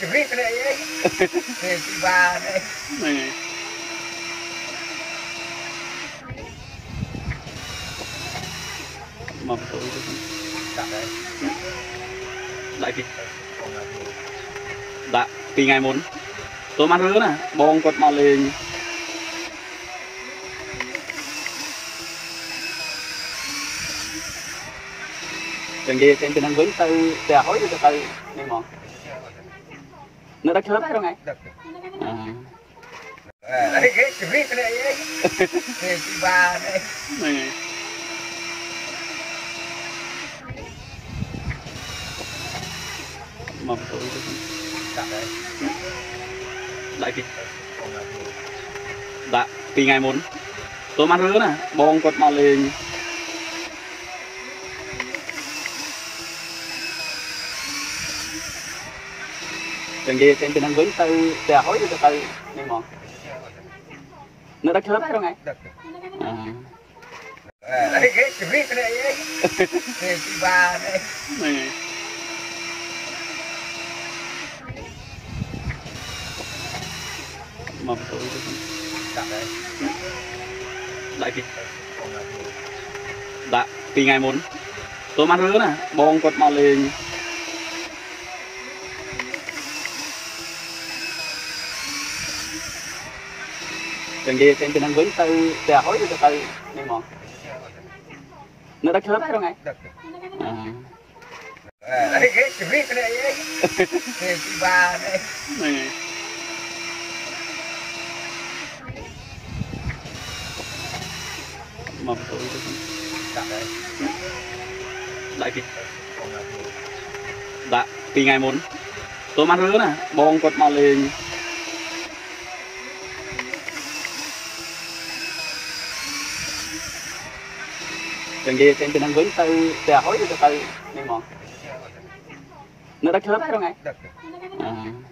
Trip này ấy. Thì bà này. này. Mập tối chứ không? Đại kì. Đại, kì ngày muốn. Tôi mát rứa nè, bong quật mà lên. Chẳng gì, chẳng tình ăn vĩnh tư, tè hối cho tư, nhưng mà. Nak dah kelapa dong ai? Dah. cái Eh, kiri à. cái ya. Eh, tiba. Eh. tuổi itu. Tak ada. Lagi. Đã, tí ngày muốn. Tôi ăn rứa này bông cột màu lên. Yang dia yang tenang gue tahu dah hoi dah tahu ni mau. Nak dah kira đấy ngai? Ah. Đấy, cái chửi cái này ấy. Cái ba này. Mập tối đại kì đại vì ngày muốn tôi ăn nữa nè bong quật mà lên dia trên tenang gue tahu dah hoi udah tahu ni mau nó đã khớp đâu ngay à. đấy cái chữ cái này cái cái cái ba này. Mầm tuổi đại kịch đại vì ngày muốn tôi ăn rứa nè. Bong cột màu lên Gần dia trên pinang gue tahu dah hoi itu tahu memang. Nak dah kelapa dong đâu ngay